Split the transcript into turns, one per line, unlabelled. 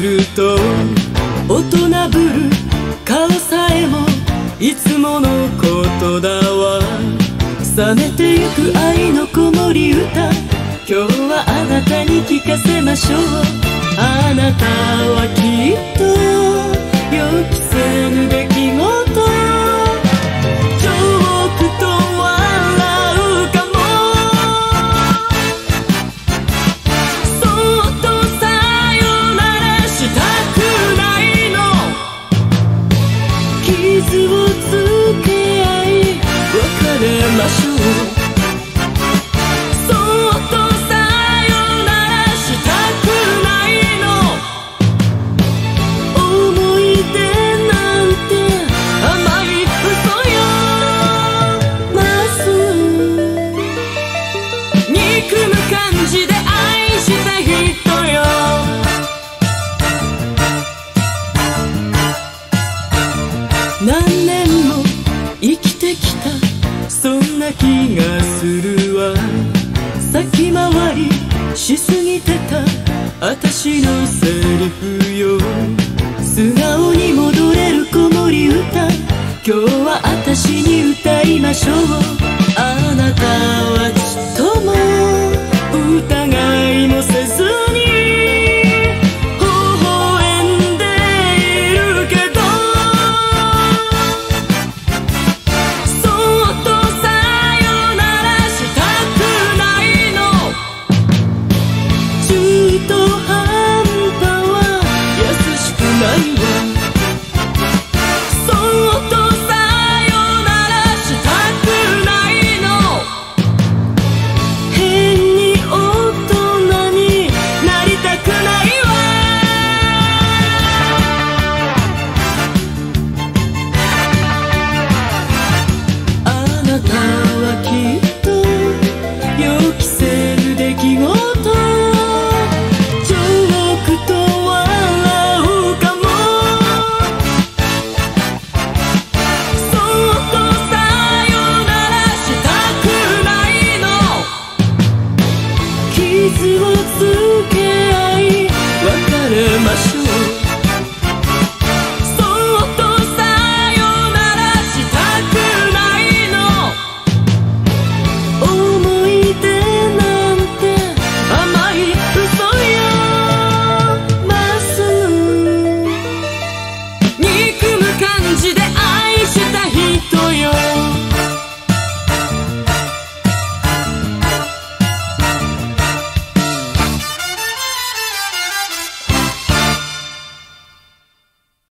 ると大人ぶる顔さえもいつものことだわ。冷めてゆく愛の子守歌今日はあなたに聞かせましょう。あなたはきっと良き true しすぎてた私のセリフよ。素顔に戻れる子守歌。今日は私に歌いましょう。あなたは must